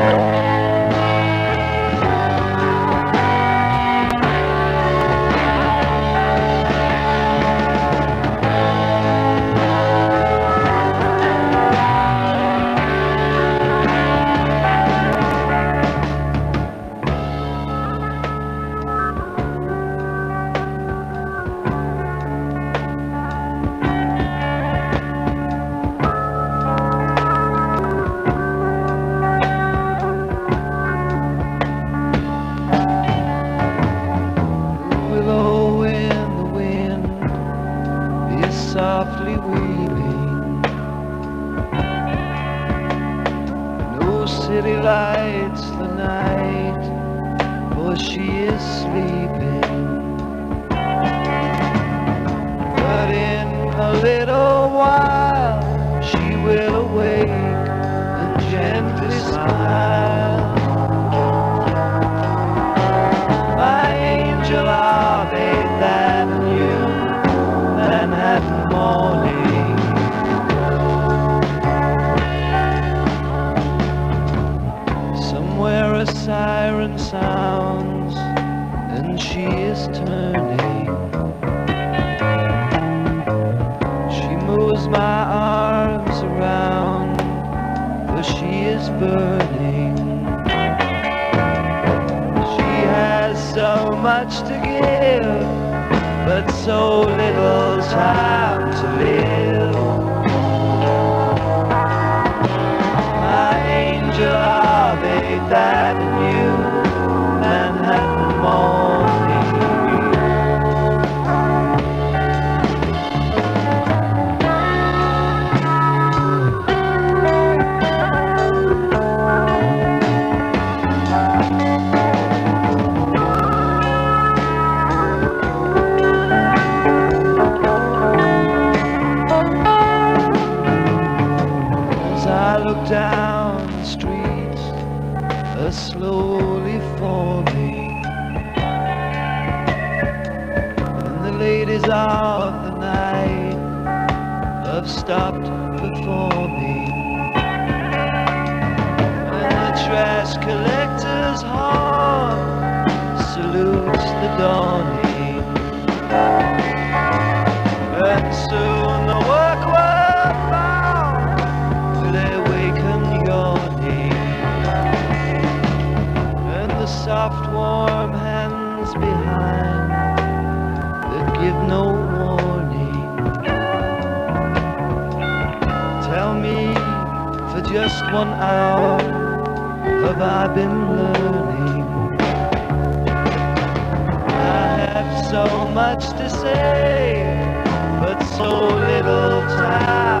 Música city lights the night, for she is sleeping. But in a little but so little time to live. My angel heart made that one hour have I been learning? I have so much to say, but so little time.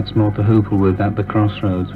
That's Mott the Hoople with At the Crossroads.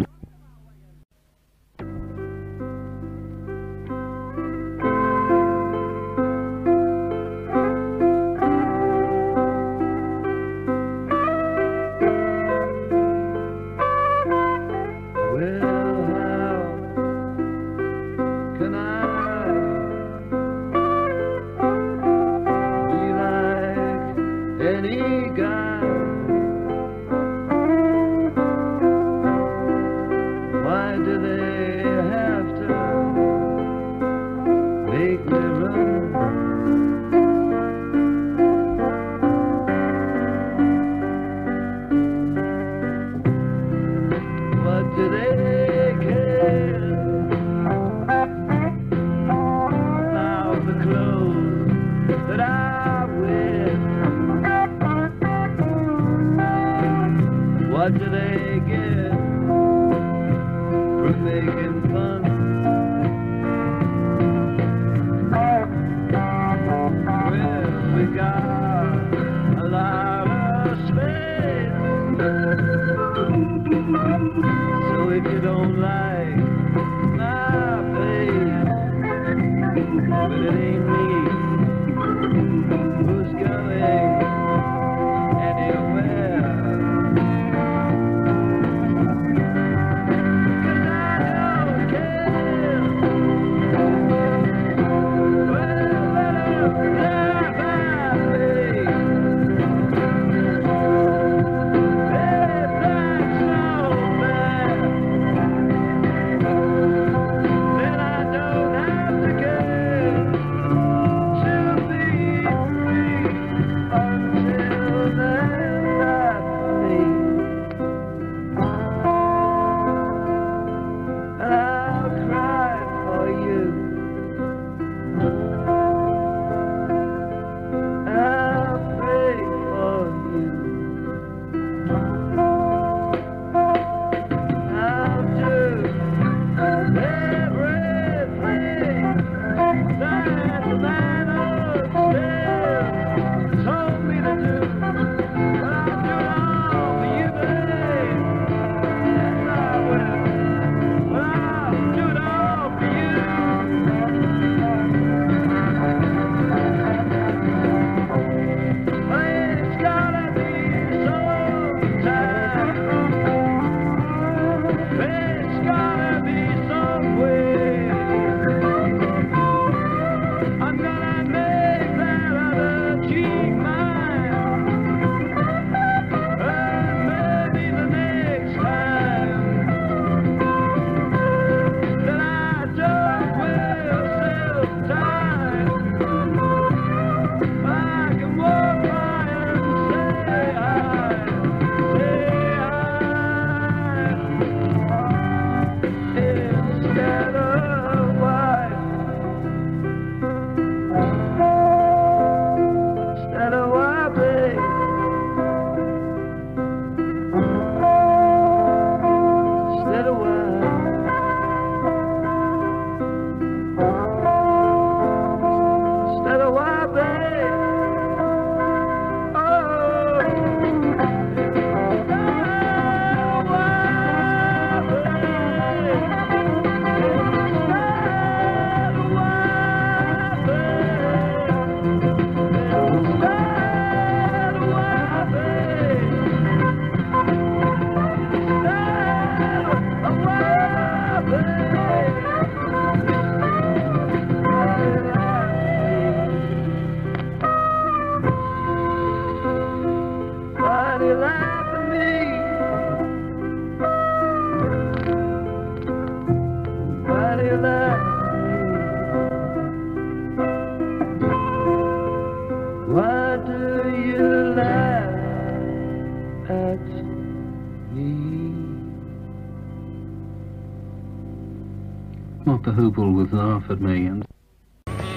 but millions.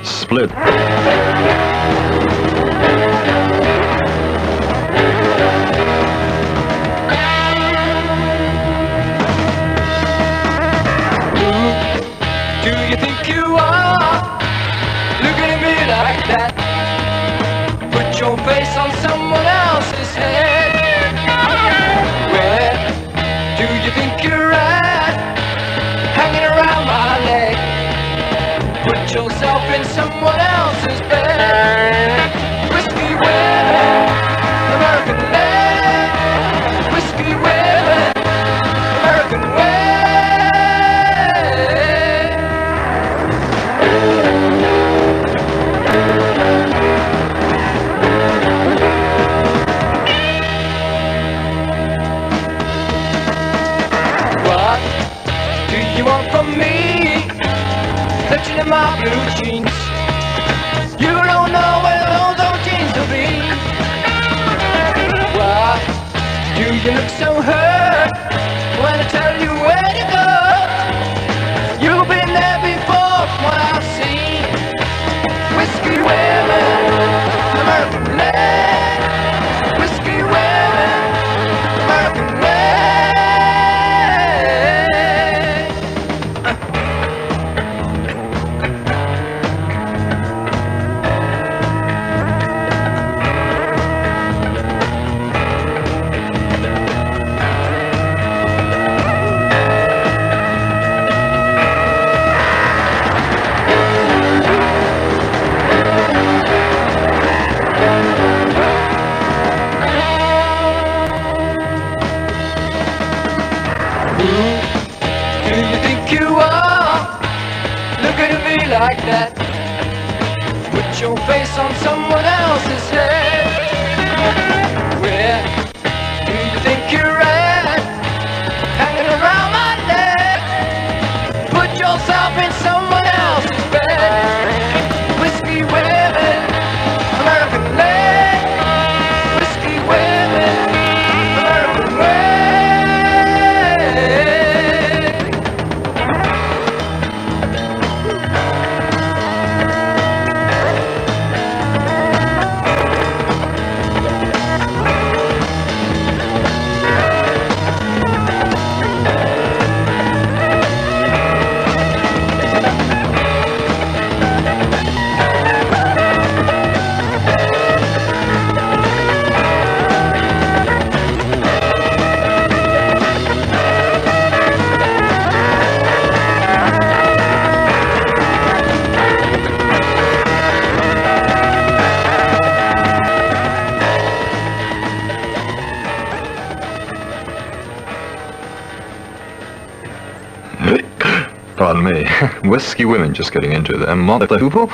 Split. do you think you are looking at me like that? want from me. Searching in my blue jeans. You don't know where those old jeans will be. Why do you look so hurt? Whiskey women, just getting into them. Mott the Hoople,